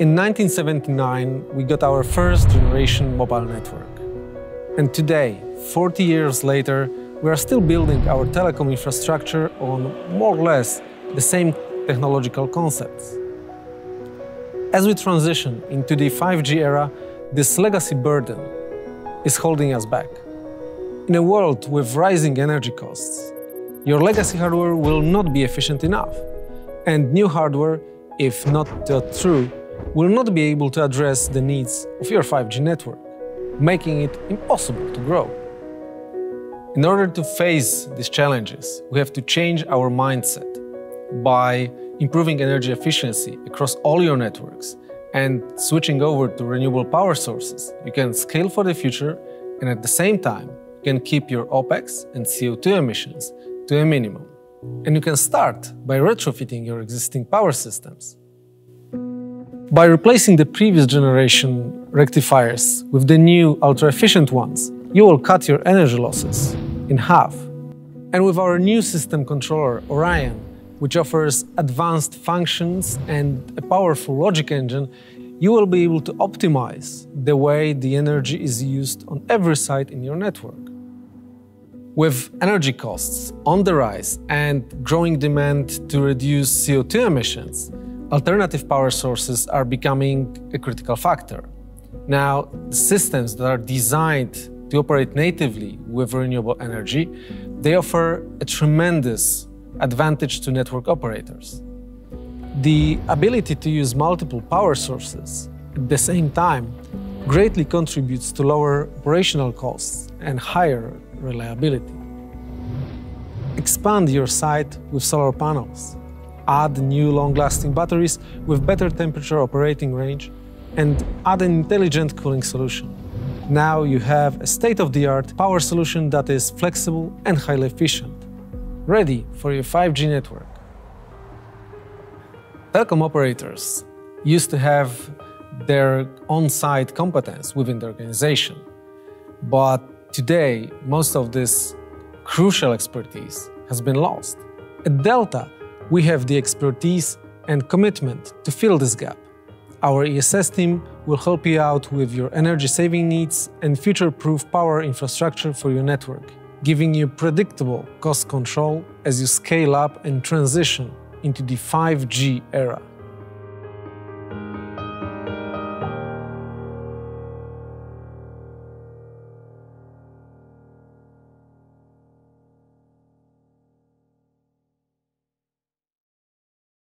In 1979, we got our first generation mobile network. And today, 40 years later, we are still building our telecom infrastructure on more or less the same technological concepts. As we transition into the 5G era, this legacy burden is holding us back. In a world with rising energy costs, your legacy hardware will not be efficient enough, and new hardware, if not uh, thought through, will not be able to address the needs of your 5G network, making it impossible to grow. In order to face these challenges, we have to change our mindset by improving energy efficiency across all your networks and switching over to renewable power sources. You can scale for the future and at the same time, you can keep your OPEX and CO2 emissions to a minimum. And you can start by retrofitting your existing power systems. By replacing the previous generation rectifiers with the new ultra-efficient ones, you will cut your energy losses in half. And with our new system controller, Orion, which offers advanced functions and a powerful logic engine, you will be able to optimize the way the energy is used on every site in your network. With energy costs on the rise and growing demand to reduce CO2 emissions, alternative power sources are becoming a critical factor. Now, systems that are designed to operate natively with renewable energy, they offer a tremendous advantage to network operators. The ability to use multiple power sources at the same time greatly contributes to lower operational costs and higher reliability. Expand your site with solar panels add new long-lasting batteries with better temperature operating range, and add an intelligent cooling solution. Now you have a state-of-the-art power solution that is flexible and highly efficient, ready for your 5G network. Telecom operators used to have their on-site competence within the organization, but today most of this crucial expertise has been lost. At Delta, we have the expertise and commitment to fill this gap. Our ESS team will help you out with your energy saving needs and future proof power infrastructure for your network, giving you predictable cost control as you scale up and transition into the 5G era.